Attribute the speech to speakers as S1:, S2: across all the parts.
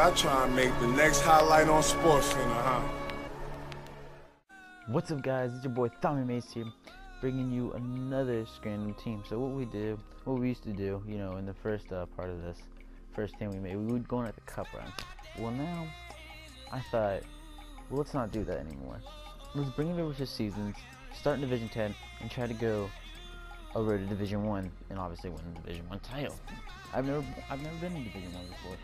S1: Y'all trying to make the next highlight on SportsCenter, huh?
S2: What's up guys, it's your boy Tommy Mace here, bringing you another Scranton team. So what we do, what we used to do, you know, in the first uh, part of this, first team we made, we would go on at the cup run. Well now, I thought, well let's not do that anymore. Let's bring it over to seasons, start in Division 10, and try to go over to Division 1, and obviously win the Division 1 title. I've never, I've never been in Division 1 before.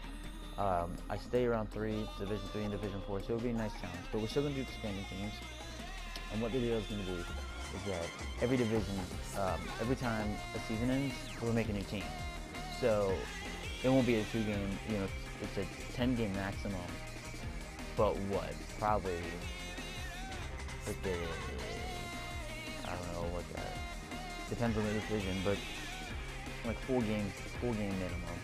S2: Um, I stay around three, Division three and Division four, so it'll be a nice challenge. But we're still gonna do the standing teams. And what the deal is gonna be is that every division, um, every time a season ends, we'll make a new team. So it won't be a two game, you know, it's a 10 game maximum. But what? Probably like I don't know what that, depends on the division, but like four games, four game minimum.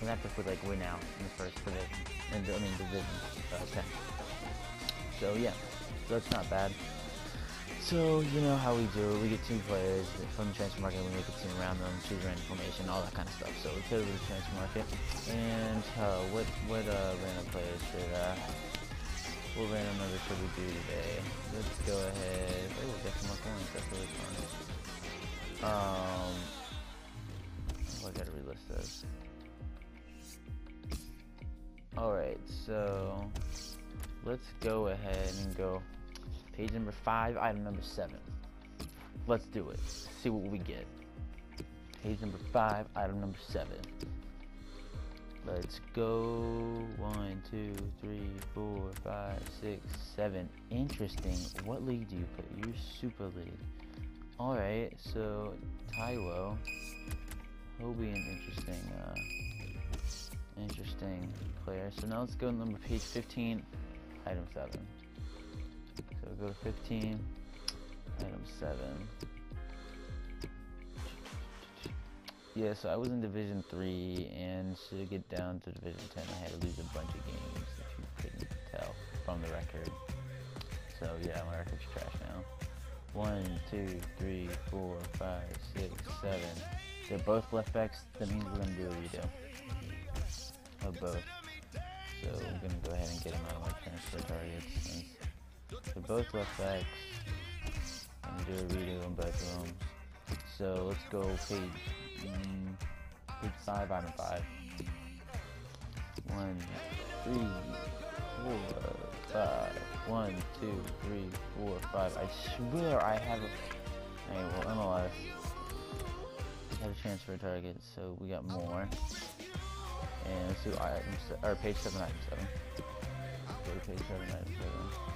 S2: And that's if we like win out in the first division, and I mean division uh, 10. So yeah, so that's not bad. So you know how we do. We get two players from the transfer market. We make a team around them, choose random formation, all that kind of stuff. So let's go to the transfer market. And uh, what what uh, random players should uh, what random numbers should we do today? Let's go ahead. Oh, we'll get some more coins. That's really fun. Um, oh, I gotta relist this. Alright, so let's go ahead and go page number five, item number seven. Let's do it. See what we get. Page number five, item number seven. Let's go. One, two, three, four, five, six, seven. Interesting. What league do you play? You're Super League. Alright, so Taiwo. He'll be an interesting, uh, interesting player. So now let's go to number page 15, item 7. So go to 15, item 7. Yeah, so I was in Division 3, and to get down to Division 10, I had to lose a bunch of games, if you couldn't tell from the record. So yeah, my record's trash now. One, two, three, four, five, six, seven. They're both left backs, that means we're gonna do a redo of both. So I'm gonna go ahead and get them out of my transfer targets. Since they're both left backs. Gonna do a redo on both of them. So let's go page mm, page five, item five. One, three, four, five. One, two, three, four, five. I swear I have a. Hey, well, MLS. I have a transfer target, so we got Moor. And let's do item or page seven, item seven. Go to page seven, item seven.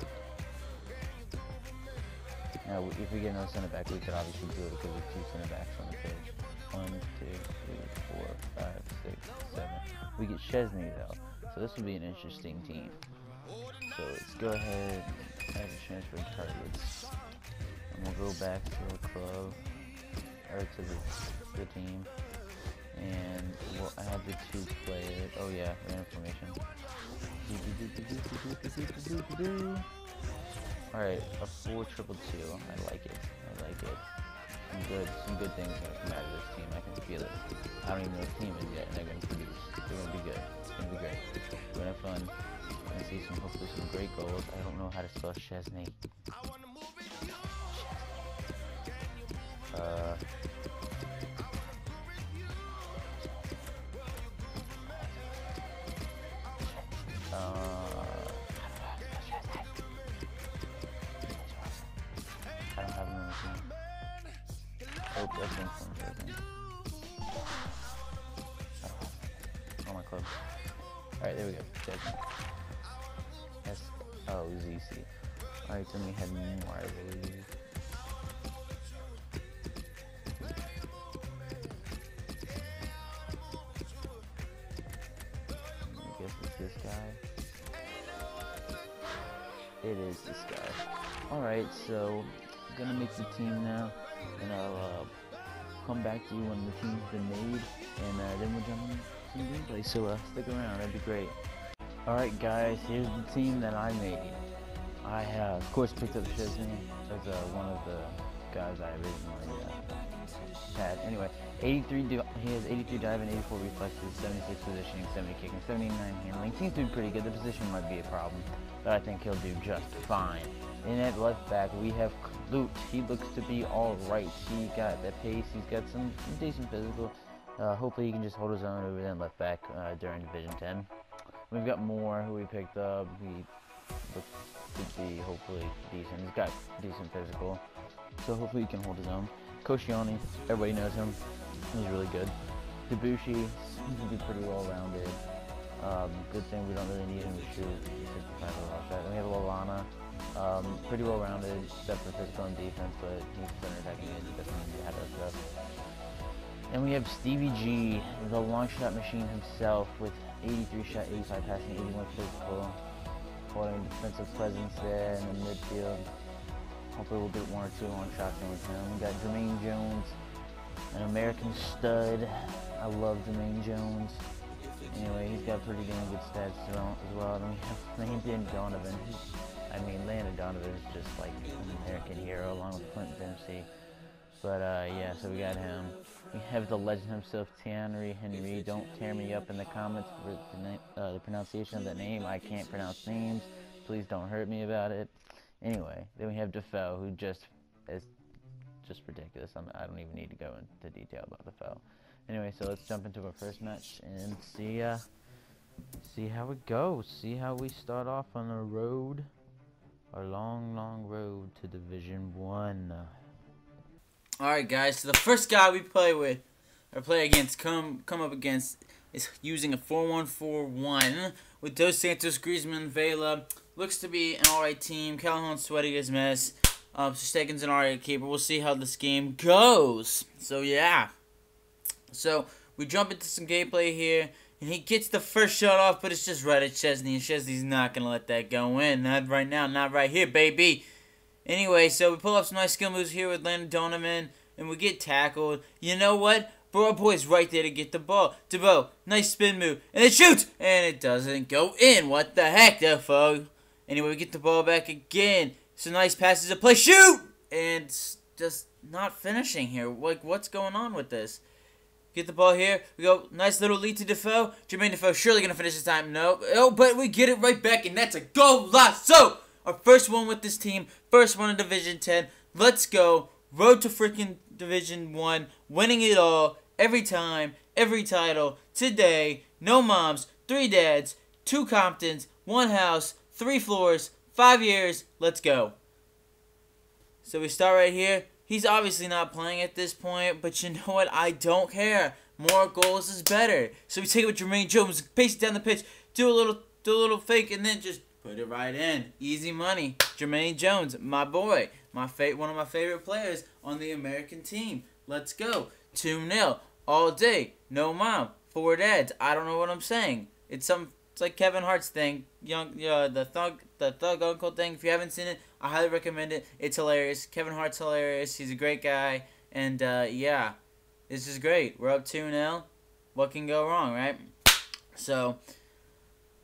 S2: Now, if we get another center back, we could obviously do it because there's two center backs on the page. One, two, three, four, five, six, seven. We get Szczesny though, so this will be an interesting team. So let's go ahead and have a transfer targets. And we'll go back to the club, or to the, the team. And we'll add the two players. Oh yeah, random formation. Alright, a four triple two. I like it. I like it. Some good some good things are gonna come out of this team. I can feel it. I don't even know what team is yet and they're gonna produce. They're gonna be good. It's gonna be great. We're gonna have fun. We're gonna see some hopefully some great goals. I don't know how to spell Szczesny. Oh, that's one from Oh, my close. Alright, there we go. Dead. S O Z C. Alright, then we had Moor, I believe. Alright, so I'm gonna make the team now and I'll uh, come back to you when the team's been made, and uh, then we'll jump into some gameplay. So uh, stick around, that'd be great. Alright guys, here's the team that I made. I have, of course, picked up Szczesny as uh, one of the guys I originally uh,
S3: pad. Anyway, 83 he has 83 diving, 84 reflexes, 76 positioning, 70 kicking, 79 handling. Seems to be pretty good. The position might be a problem, but I think he'll do just fine. In at left back, we have Klute. He looks to be all right. He got that pace. He's got some decent physical. Uh, hopefully, he can just hold his own over there left back uh, during Division 10. We've got Moor who we picked up. He looks to be hopefully decent. He's got decent physical, so hopefully he can hold his own. Koscielny, everybody knows him. He's really good. Debuchy seems to be pretty well rounded. Um, good thing we don't really need him to shoot 65 or shot. And we have Lallana, um, pretty well rounded, except for physical and defense, but he's center attacking need to have that stuff. And we have Stevie G, the long shot machine himself, with 83 shot, 85 passing, 81 physical, holding defensive presence there in the midfield. Hopefully we'll get one or two long shots in with him. We got Jermaine Jones, an American stud. I love Jermaine Jones. Anyway, he's got pretty damn good stats as well. Then we have Landon Donovan. I mean, Landon Donovan is just like an American hero along with Clint Dempsey. But uh, yeah, so we got him. We have the legend himself, Thierry Henry. Don't tear me up in the comments for the, uh, the pronunciation of the name. I can't pronounce names. Please don't hurt me about it. Anyway, then we have Defoe, who just is just ridiculous. I'm, I do not even need to go into detail about Defoe. Anyway, so let's jump into our first match and see uh, see how it goes. See how we start off on a road, a long, long road to Division One.
S2: Alright guys, so the first guy we play with, or play against, come come up against, is using a 4-1-4-1 with Dos Santos, Griezmann, Vela. Looks to be an alright team. Callahan sweaty as mess. Um, Stegen's an alright keeper. We'll see how this game goes. So yeah. So we jump into some gameplay here. And he gets the first shot off, but it's just right at Szczesny. And Szczesny's not going to let that go in. Not right now. Not right here, baby. Anyway, so we pull up some nice skill moves here with Landon Donovan, and we get tackled. You know what? Bro Boy's right there to get the ball. Defoe, nice spin move, and it shoots, and it doesn't go in. What the heck, Defoe? Anyway, we get the ball back again. Some nice passes to play, shoot, and just not finishing here. Like, what's going on with this? Get the ball here. We go. Nice little lead to Defoe. Jermain Defoe surely going to finish this time. No. Oh, but we get it right back, and that's a goal So Our first one with this team. First one in Division 10. Let's go. Road to freaking Division 1. Winning it all. Every time. Every title. Today. No moms. Three dads. Two Comptons. One house. Three floors. Five years. Let's go. So we start right here. He's obviously not playing at this point. But you know what? I don't care. More goals is better. So we take it with Jermaine Jones. Pace it down the pitch. Do a little do a little fake and then just Put it right in. Easy money. Jermaine Jones, my boy. My fa- one of my favorite players on the American team. Let's go. 2 0. All day. No mom. Four dads. I don't know what I'm saying. It's some it's like Kevin Hart's thing. Young uh, the thug the thug uncle thing. If you haven't seen it, I highly recommend it. It's hilarious. Kevin Hart's hilarious. He's a great guy. And uh, yeah. This is great. We're up 2 0. What can go wrong, right? So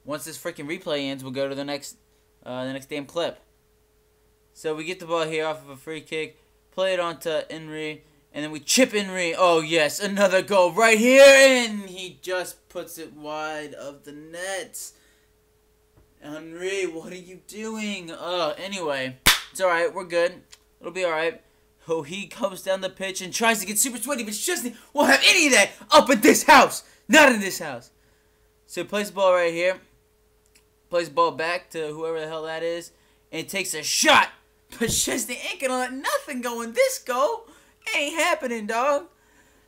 S2: once this freaking replay ends, we'll go to the next, uh, the next damn clip. So we get the ball here off of a free kick, play it onto Henry, and then we chip Henry. Oh yes, another goal right here, and he just puts it wide of the net. Henry, what are you doing? Uh, anyway, it's alright, we're good. It'll be alright. Oh, he comes down the pitch and tries to get super sweaty, but Szczesny won't have any of that up in this house. Not in this house. So he plays the ball right here plays the ball back to whoever the hell that is, and takes a shot. But Szczesny ain't gonna let nothing go in this goal. Ain't happening, dog.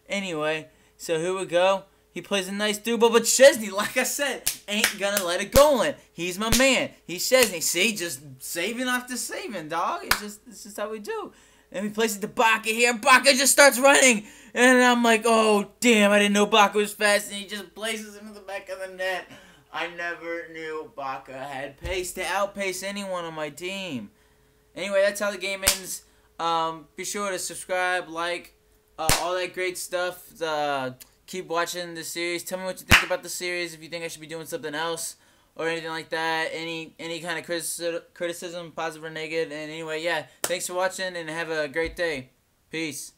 S2: Anyway, so here we go. He plays a nice through but Szczesny, like I said, ain't gonna let it go in. He's my man. He's Szczesny. See, just saving after saving, dog. It's just this is how we do. And we plays it to Bacca here, and Bacca just starts running. And I'm like, oh, damn, I didn't know Bacca was fast. And he just places him in the back of the net. I never knew Bacca had pace to outpace anyone on my team. Anyway, that's how the game ends. Um, be sure to subscribe, like, uh, all that great stuff. Uh, keep watching the series. Tell me what you think about the series. If you think I should be doing something else or anything like that. Any any kind of criticism, criticism, positive or negative. And anyway, yeah. Thanks for watching and have a great day. Peace.